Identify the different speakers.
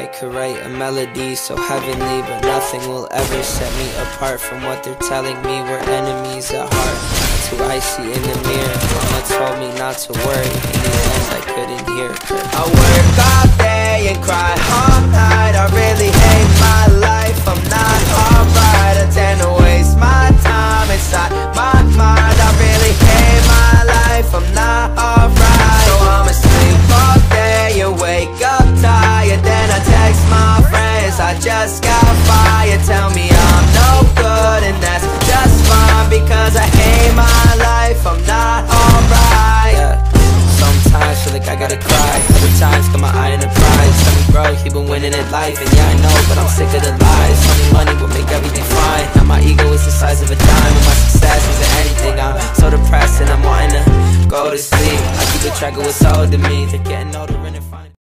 Speaker 1: I could write a melody so heavenly, but nothing will ever set me apart from what they're telling me. We're enemies at heart. I see in the mirror. Mama told me not to worry. In the end, I couldn't hear her.
Speaker 2: I work all day and cry all night. I really hate my life. I'm not alright. I tend to waste my time inside my mind. Just got fired. Tell me I'm no good and that's just fine because I hate my life. I'm not alright.
Speaker 1: Yeah. Sometimes feel like I gotta cry. Other times got my eye on the prize. Tell me, bro, he been winning at life, and yeah, I know, but I'm sick of the lies. Tell me money will make everything fine. Now my ego is the size of a dime, and my success isn't anything. I'm so depressed, and I'm wanting to go to sleep. I keep a track of what's to me. They're getting older and fine.